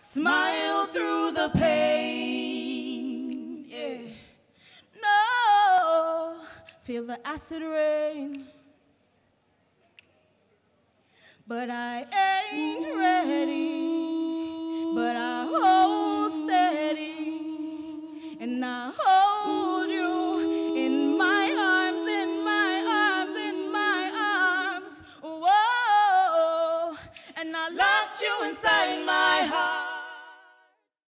smile through the pain. Yeah. No, feel the acid rain. But I ain't ready. But I hold steady. And I hold you in my arms, in my arms, in my arms. Whoa. And I locked you inside. my.